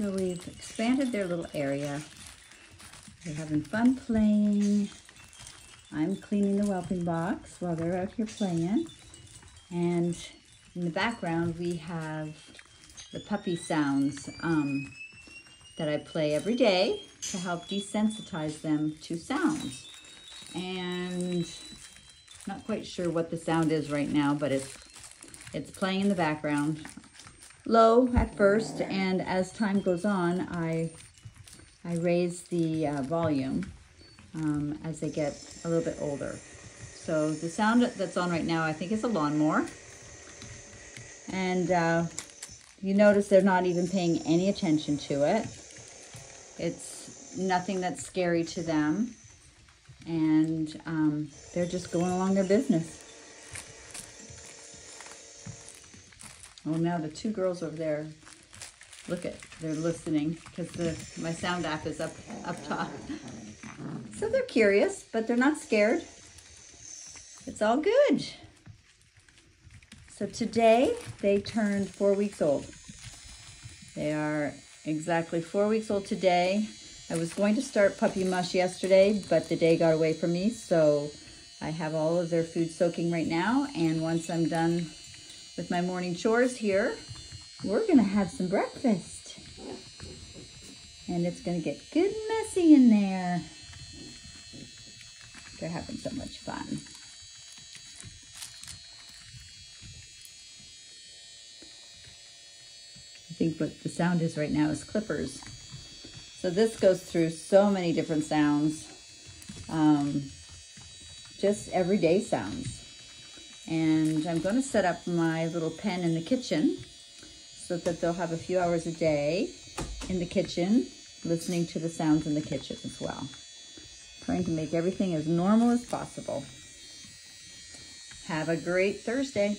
So we've expanded their little area. They're having fun playing. I'm cleaning the whelping box while they're out here playing. And in the background, we have the puppy sounds um, that I play every day to help desensitize them to sounds. And not quite sure what the sound is right now, but it's it's playing in the background. Low at first, and as time goes on, I I raise the uh, volume um, as they get a little bit older. So the sound that's on right now, I think is a lawnmower. And uh, you notice they're not even paying any attention to it. It's nothing that's scary to them. And um, they're just going along their business. Oh, now the two girls over there, look at, they're listening because the my sound app is up, up top. So they're curious, but they're not scared. It's all good. So today they turned four weeks old. They are exactly four weeks old today. I was going to start puppy mush yesterday, but the day got away from me. So I have all of their food soaking right now. And once I'm done with my morning chores here, we're gonna have some breakfast. And it's gonna get good messy in there. They're having so much fun. I think what the sound is right now is clippers. So this goes through so many different sounds, um, just everyday sounds. And I'm going to set up my little pen in the kitchen so that they'll have a few hours a day in the kitchen, listening to the sounds in the kitchen as well. Trying to make everything as normal as possible. Have a great Thursday.